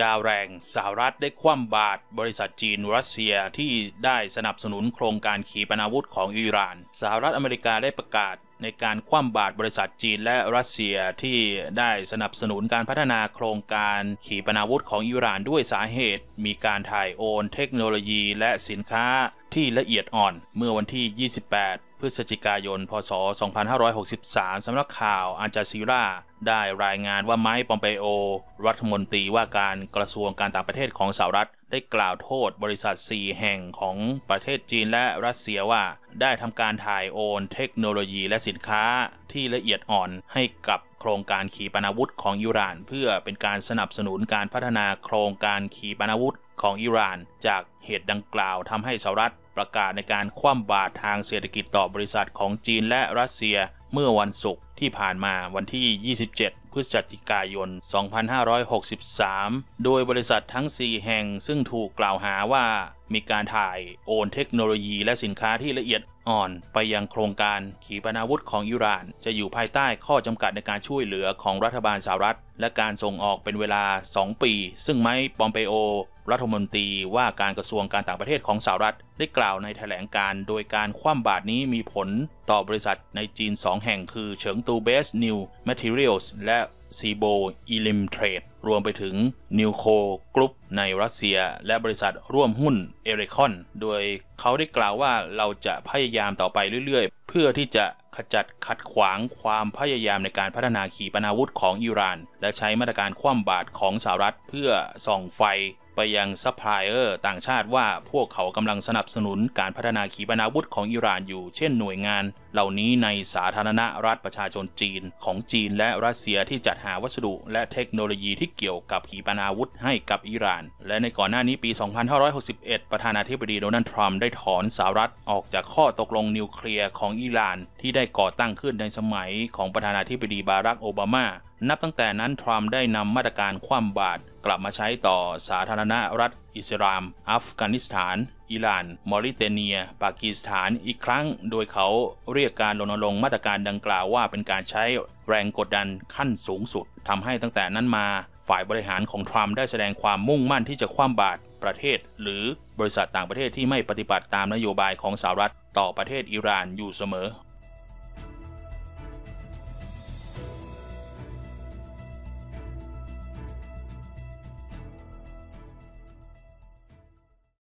ยาวแรงสหรัฐได้คว่ำบาตรบริษัทจีนรัสเซียที่ได้สนับสนุนโครงการขีปนาวุธของอิหร่าน สหรัฐอเมริกาได้ประกาศในการคว่ำบาตรบริษัทจีนและรัสเซียที่ได้สนับสนุนการพัฒนาโครงการขีปนาวุธของอิหร่านด้วยสาเหตุ มีการถ่ายโอนเทคโนโลยีและสินค้าที่ละเอียดอ่อนเมื่อวันที่ 28 ฤศจิกายน พศ 2563 สำนักข่าวอันจาซีราได้รายงานว่าไมค์ปอมเปโอ รัฐมนตรีว่าการกระทรวงการต่างประเทศของสหรัฐ ได้กล่าวโทษบริษัท 4 แห่งของประเทศจีนและรัสเซียว่า ได้ทำการถ่ายโอนเทคโนโลยีและสินค้าที่ละเอียดอ่อนให้กับโครงการขีปนาวุธของอิหร่าน เพื่อเป็นการสนับสนุนการพัฒนาโครงการขีปนาวุธของอิหร่าน จากเหตุดังกล่าวทำให้สหรัฐ ประกาศในการคว่ำบาตรทางเศรษฐกิจต่อบริษัทของจีนและรัสเซียเมื่อวันศุกร์ที่ผ่านมาวันที่ 27 พฤศจิกายน 2563 โดยบริษัททั้ง 4 แห่งซึ่งถูกกล่าวหาว่ามีการถ่ายโอนเทคโนโลยีและสินค้าที่ละเอียด อ่อนไปยังโครงการขีปนาวุธของอิหร่าน จะอยู่ภายใต้ข้อจำกัดในการช่วยเหลือของรัฐบาลสหรัฐ และการส่งออกเป็นเวลา 2 ปี ซึ่งไมค์ปอมเปโอ รัฐมนตรีว่าการกระทรวงการต่างประเทศของสหรัฐ ได้กล่าวในแถลงการโดยการคว่ำบาตรนี้มีผลต่อบริษัทในจีน 2 แห่งคือเฉิงตู Best New Materials และ Zibo Elim Trade รวมไปถึง Nilco Group ในรัสเซีย และบริษัทร่วมหุ้น Elecon โดยเขาได้กล่าวว่าเราจะพยายามต่อไปเรื่อยๆ เพื่อที่จะขจัดขัดขวางความพยายามในการพัฒนาขีปนาวุธของอิหร่าน และใช้มาตรการคว่ำบาตรของสหรัฐเพื่อส่องไฟ ไปยังซัพพลายเออร์ต่างชาติว่าพวกเขากำลังสนับสนุนการพัฒนาขีปนาวุธของอิหร่านอยู่ เช่นหน่วยงาน เหล่านี้ในสาธารณรัฐประชาชนจีน ของจีนและรัสเซียที่จัดหาวัสดุ และเทคโนโลยีที่เกี่ยวกับขีปนาวุธให้กับอิหร่าน และในก่อนหน้านี้ปี 2561 ประธานาธิบดีโดนัลด์ทรัมป์ได้ถอนสหรัฐออกจากข้อตกลงนิวเคลียร์ของอิหร่าน ที่ได้ก่อตั้งขึ้นในสมัยของประธานาธิบดีบารักโอบามา นับตั้งแต่นั้นทรัมป์ได้นำมาตรการคว่ำบาตรกลับมาใช้ต่อสาธารณรัฐอิสลาม อัฟกานิสถาน อิหร่าน มอริเตเนีย ปากีสถานอีกครั้ง โดยเขาเรียกการรณรงค์มาตรการดังกล่าวว่าเป็นการใช้แรงกดดันขั้นสูงสุดทำให้ตั้งแต่นั้นมาฝ่ายบริหารของทรัมป์ได้แสดงความมุ่งมั่นที่จะคว่ำบาตรประเทศ หรือบริษัทต่างประเทศที่ไม่ปฏิบัติตามนโยบายของสหรัฐ ต่อประเทศอิหร่านอยู่เสมอ